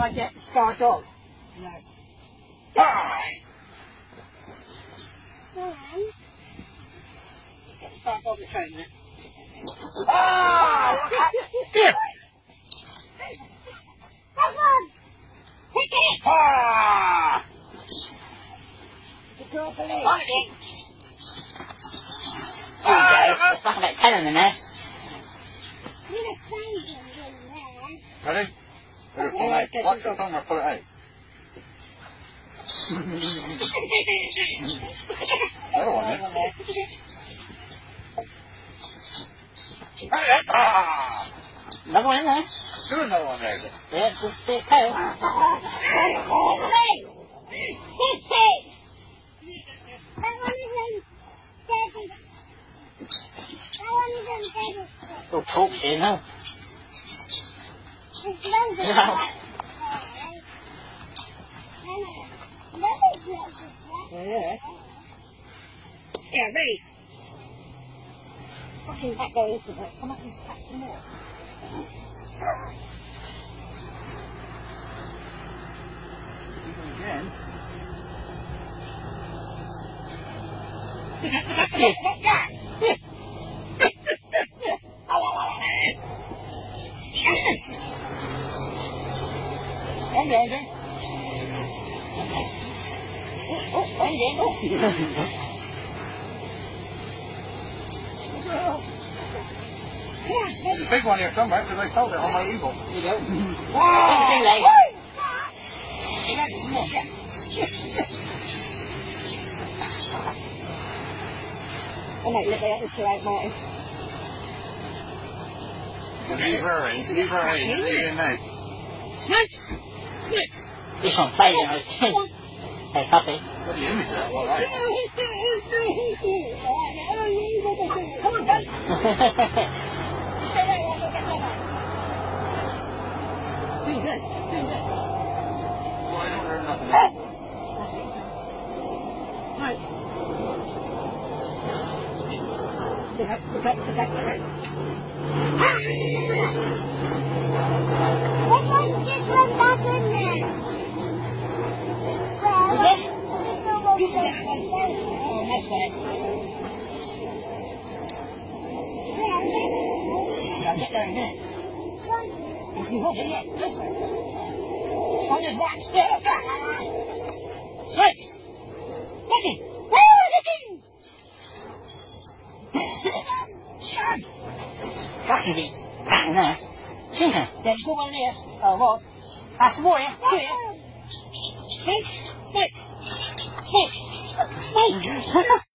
I get the star dog? No. Ah! Go on. Let's get the star dog the same then. Ah! Come on. Take it. Ah! The girl believes. Find it. There you go. There's like about ten of them there. You're gonna find him in there. Ready? Ready, pull Yeah, it out. Watch the tongue or pull it out. Another one there. Ah! Another one in there. Do another one there. Yeah, just see its tail. Hey! Hey! That one is in Daddy. That one is in Daddy. Little talk here Yeah. them. Them. Yeah. Reese. Fucking back there, isn't it? Come up and pack more. Again. Come down, then. Oh, come down. There's a big one here somewhere because I sold it on my evil. You go. Everything like I might let the other two out, Martin. Leave her in. Leave her in. Leave her in now. 你想拜年而去，哎，大飞。对对对对，哎，哎，你看，你看，你看，哎。On his watch. Snakes. Mickey. That can be pattern there. Tinker. There's good one here. Oh, what? That's the warrior. Two here. Six. Six. Six. Six.